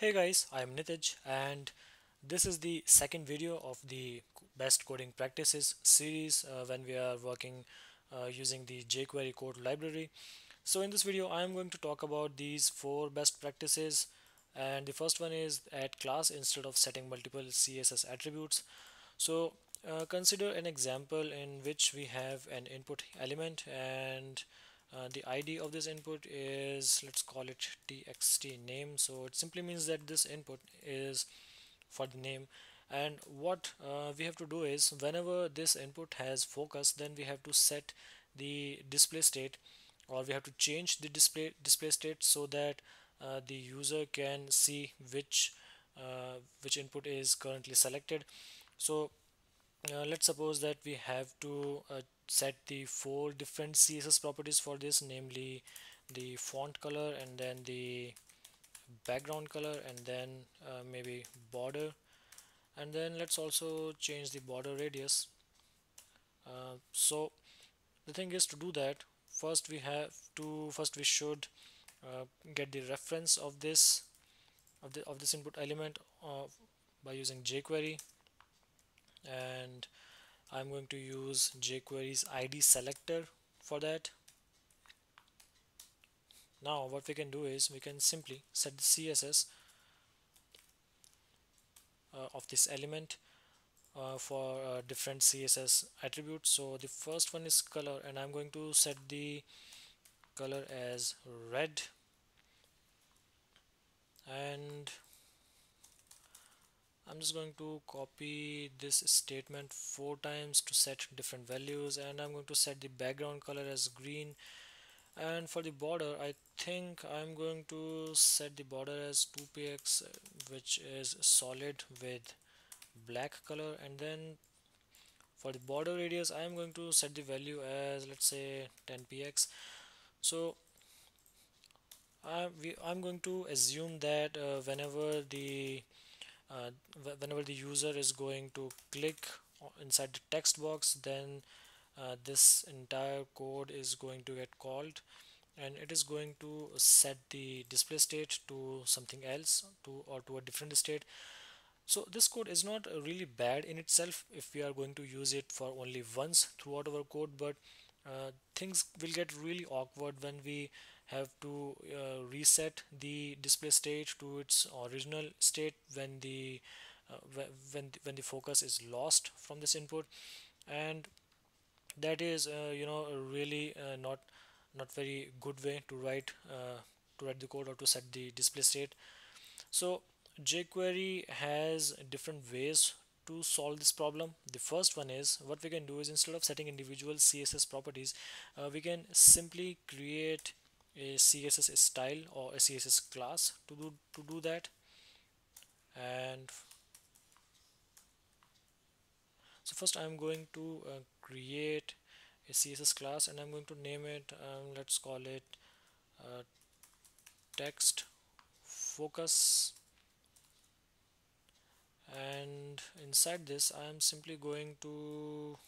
Hey guys, I'm Nitij and this is the second video of the best coding practices series uh, when we are working uh, using the jQuery code library. So in this video I am going to talk about these four best practices and the first one is add class instead of setting multiple CSS attributes. So uh, consider an example in which we have an input element and uh, the ID of this input is let's call it txt name. So it simply means that this input is for the name. And what uh, we have to do is whenever this input has focus then we have to set the display state or we have to change the display display state so that uh, the user can see which uh, which input is currently selected. So uh, let's suppose that we have to uh, set the four different css properties for this namely the font color and then the background color and then uh, maybe border. And then let's also change the border radius. Uh, so the thing is to do that first we have to first we should uh, get the reference of this of, the, of this input element by using jQuery and I'm going to use jQuery's ID selector for that. Now what we can do is we can simply set the CSS uh, of this element uh, for uh, different CSS attributes. So the first one is color and I'm going to set the color as red. And I'm just going to copy this statement four times to set different values and I'm going to set the background color as green. And for the border I think I'm going to set the border as 2px which is solid with black color. And then for the border radius I am going to set the value as let's say 10px so I'm, we, I'm going to assume that uh, whenever the uh, whenever the user is going to click inside the text box then uh, this entire code is going to get called. And it is going to set the display state to something else to or to a different state. So this code is not really bad in itself if we are going to use it for only once throughout our code but uh, things will get really awkward when we have to uh, reset the display state to its original state when the uh, when when the focus is lost from this input. And that is uh, you know really uh, not not very good way to write uh, to write the code or to set the display state. So jQuery has different ways to solve this problem. The first one is what we can do is instead of setting individual css properties uh, we can simply create a css style or a css class to do to do that. And so first I'm going to uh, create a CSS class and I'm going to name it um, let's call it uh, text focus. And inside this I am simply going to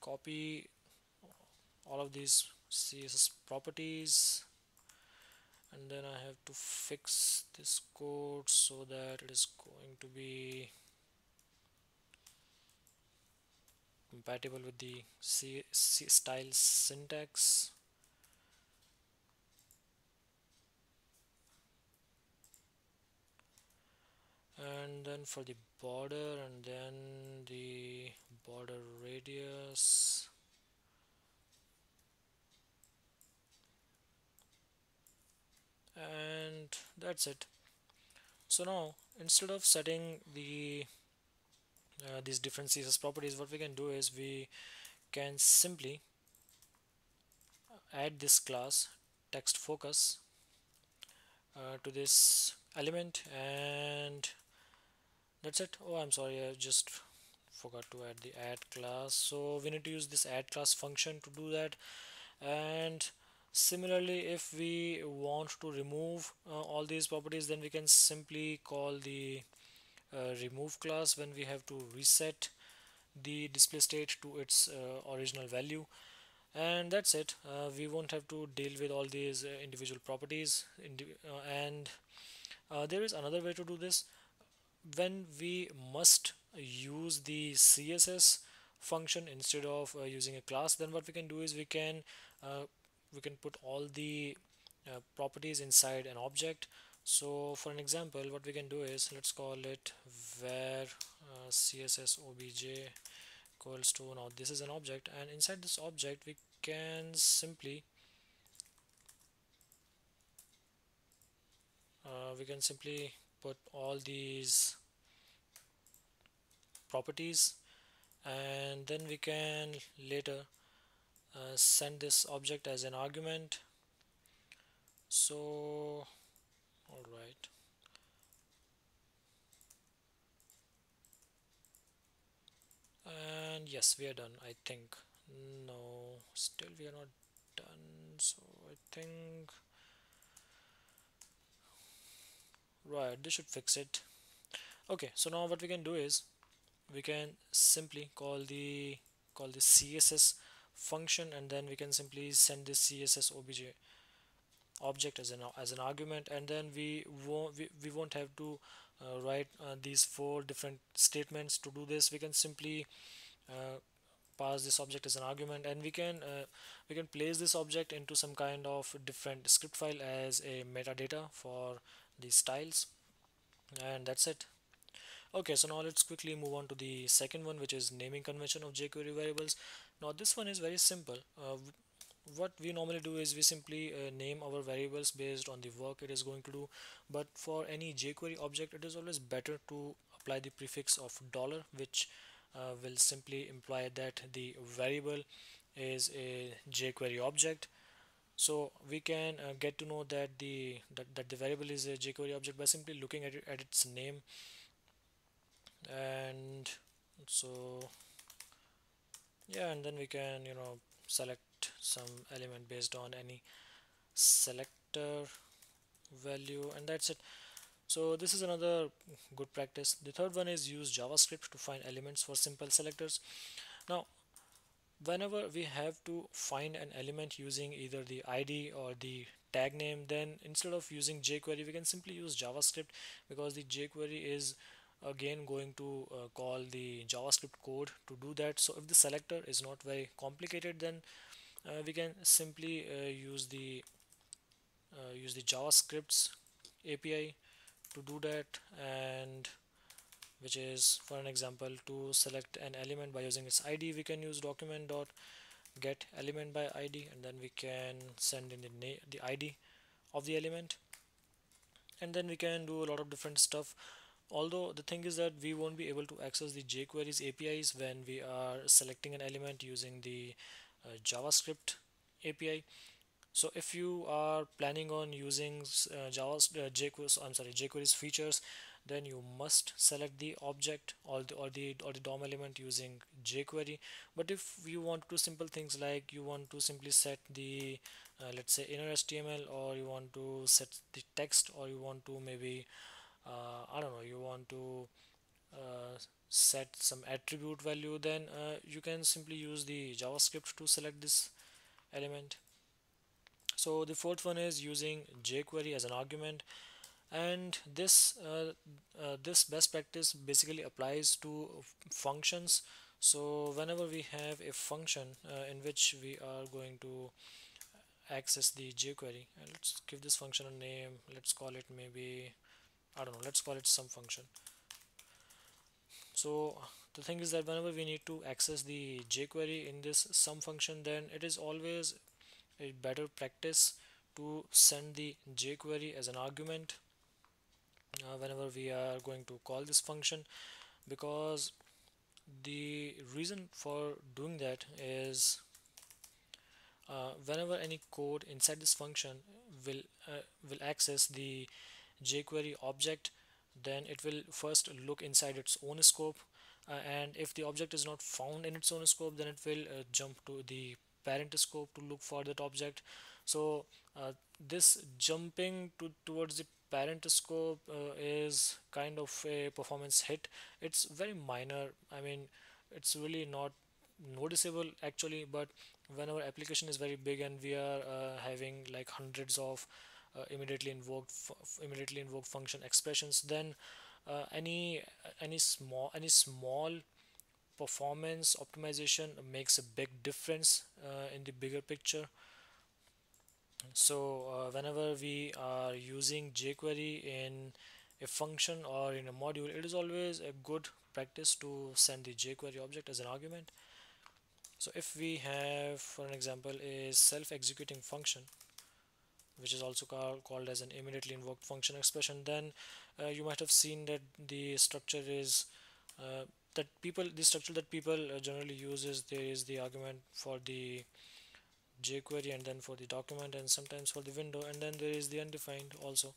copy all of these CSS properties. And then I have to fix this code so that it is going to be compatible with the C, C style syntax. And then for the border and then the border radius and that's it. So now instead of setting the uh, these different CSS properties what we can do is we can simply add this class text focus uh, to this element and that's it. Oh I'm sorry I just forgot to add the add class. So we need to use this add class function to do that. And similarly if we want to remove uh, all these properties then we can simply call the uh, remove class when we have to reset the display state to its uh, original value. And that's it. Uh, we won't have to deal with all these uh, individual properties. Indi and uh, there is another way to do this. When we must use the css function instead of using a class then what we can do is we can uh, we can put all the uh, properties inside an object. So for an example what we can do is let's call it var uh, css obj equals to now this is an object and inside this object we can simply uh, we can simply put all these properties and then we can later uh, send this object as an argument. So all right and yes we are done I think. No still we are not done so I think right this should fix it. Okay so now what we can do is we can simply call the call the css function and then we can simply send this css obj object as an as an argument. And then we won't we, we won't have to uh, write uh, these four different statements to do this. We can simply uh, pass this object as an argument and we can uh, we can place this object into some kind of different script file as a metadata for these styles. And that's it. Okay so now let's quickly move on to the second one which is naming convention of jQuery variables now this one is very simple. Uh, what we normally do is we simply uh, name our variables based on the work it is going to do. But for any jQuery object it is always better to apply the prefix of dollar which uh, will simply imply that the variable is a jQuery object. So we can uh, get to know that the that, that the variable is a jQuery object by simply looking at it at its name. And so yeah and then we can you know select some element based on any selector value and that's it. So this is another good practice. The third one is use javascript to find elements for simple selectors. Now whenever we have to find an element using either the id or the tag name then instead of using jquery we can simply use javascript because the jquery is again going to uh, call the javascript code to do that. So if the selector is not very complicated then uh, we can simply uh, use the uh, use the javascripts api to do that and which is for an example to select an element by using its id we can use document dot get element by id and then we can send in the the id of the element. And then we can do a lot of different stuff although the thing is that we won't be able to access the jQuery's APIs when we are selecting an element using the uh, JavaScript API so if you are planning on using uh, Java uh, jQuery I'm sorry jQuery's features then you must select the object or the or the or the DOM element using jQuery. But if you want to simple things like you want to simply set the uh, let's say inner HTML or you want to set the text or you want to maybe uh, I don't know you want to uh, set some attribute value then uh, you can simply use the JavaScript to select this element. So the fourth one is using jQuery as an argument. And this uh, uh, this best practice basically applies to functions. So whenever we have a function uh, in which we are going to access the jQuery and let's give this function a name let's call it maybe I don't know let's call it some function. So the thing is that whenever we need to access the jQuery in this some function then it is always a better practice to send the jQuery as an argument uh, whenever we are going to call this function because the reason for doing that is uh, whenever any code inside this function will uh, will access the jQuery object then it will first look inside its own scope. Uh, and if the object is not found in its own scope then it will uh, jump to the parent scope to look for that object. So uh, this jumping to towards the parent scope uh, is kind of a performance hit. It's very minor. I mean it's really not noticeable actually but when our application is very big and we are uh, having like hundreds of immediately invoked immediately invoked function expressions then uh, any any small any small performance optimization makes a big difference uh, in the bigger picture. So uh, whenever we are using jQuery in a function or in a module it is always a good practice to send the jQuery object as an argument. So if we have for an example a self-executing function which is also call, called as an immediately invoked function expression then uh, you might have seen that the structure is uh, that people the structure that people uh, generally use is there is the argument for the jQuery and then for the document and sometimes for the window and then there is the undefined also.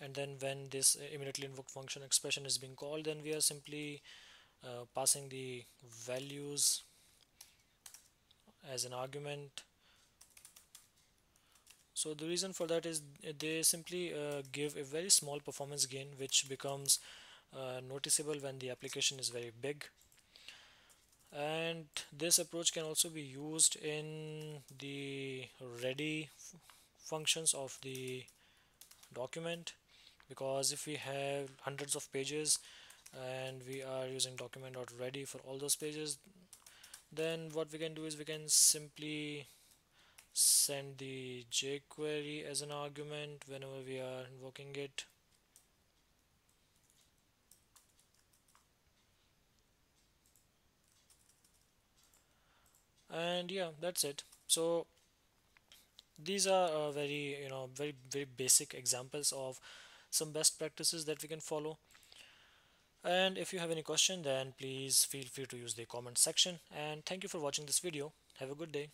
And then when this immediately invoked function expression is being called then we are simply uh, passing the values as an argument so the reason for that is they simply uh, give a very small performance gain which becomes uh, noticeable when the application is very big. And this approach can also be used in the ready functions of the document. Because if we have hundreds of pages and we are using document.ready for all those pages then what we can do is we can simply send the jQuery as an argument whenever we are invoking it. And yeah that's it. So these are uh, very you know very very basic examples of some best practices that we can follow. And if you have any question then please feel free to use the comment section. And thank you for watching this video. Have a good day